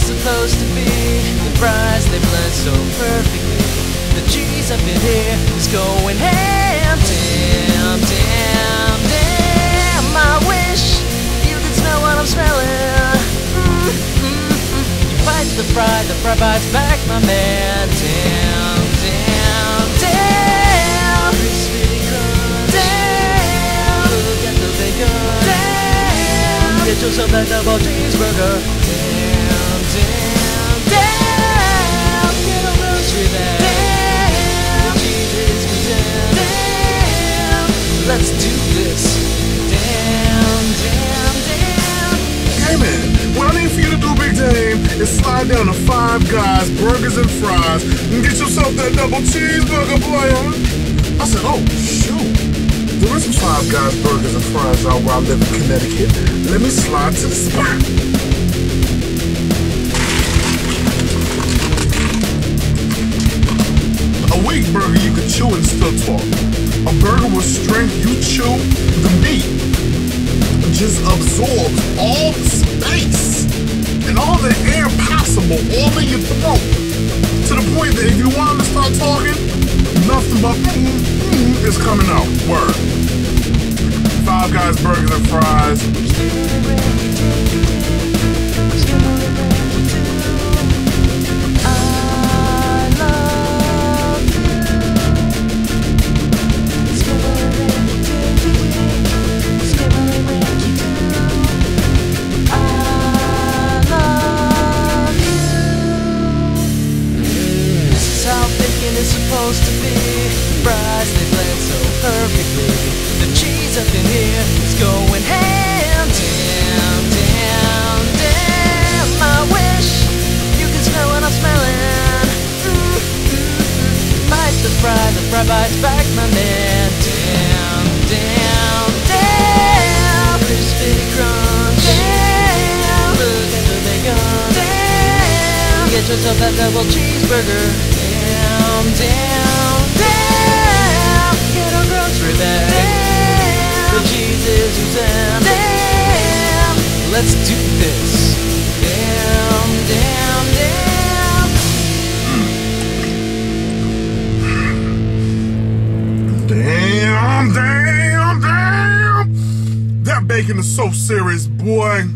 supposed to be. The fries, they blend so perfectly. The cheese up in here is going ham. Damn, damn, damn. I wish you could smell what I'm smelling. Mm, mm, mm. You bite the fry, the fry bites back, my man. Damn, Damn. Get yourself that double cheeseburger. Damn, damn, damn. Get a grocery bag. Damn. Cheese is good. Damn. Let's do this. Damn, damn, damn. Hey man, what I need for you to do, Big Daym, is slide down to Five Guys Burgers and Fries and get yourself that double cheeseburger, boy. I said, oh shoot, some Five Guys Burgers and Fries out where I live in Connecticut. Let me slide to the spot. A weak burger you can chew and still talk. A burger with strength you chew the meat just absorbs all the space and all the air possible all in your throat. To the point that if you want to start talking, nothing but mm is coming out. Word. Five Guys Burgers and Fries. This is how bacon is supposed to be. Fries they blend so perfectly. The cheese up in here is going ham. Damn, damn, damn. I wish you could smell what I'm smelling. Mm, mm, mm. Bite the fry, the fry bites back, my man. Damn, damn, damn. Crispy crunch. Damn. Look at the bacon. Damn. Get yourself that double cheeseburger. Damn, damn. Let's do this. Damn, damn, damn. Damn, damn, damn. That bacon is so serious, boy.